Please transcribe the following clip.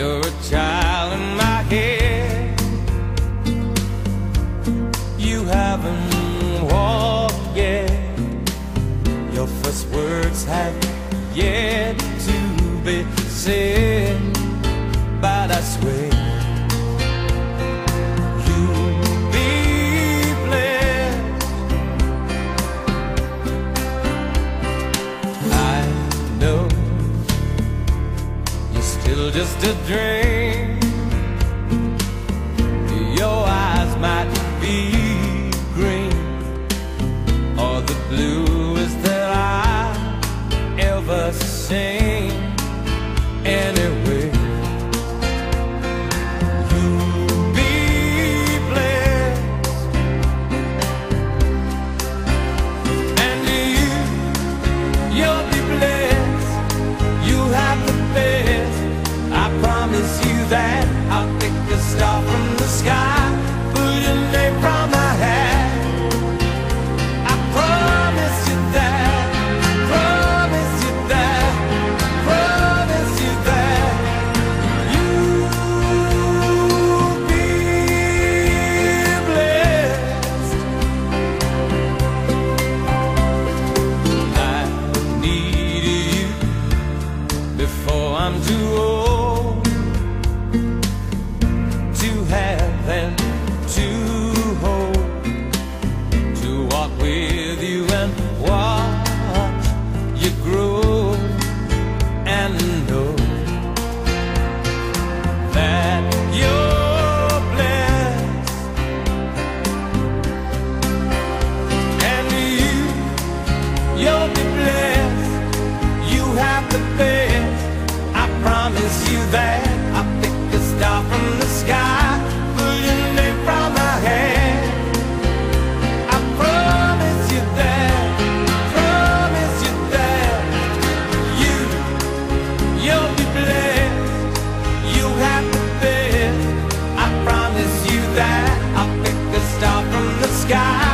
You're a child in my head. You haven't walked yet. Your first words have yet to be said. Just a dream. Your eyes might be to all. you that I pick a star from the sky Put your name from my hand I promise you that Promise you that You, you'll be blessed. You have the best. I promise you that. I pick a star from the sky.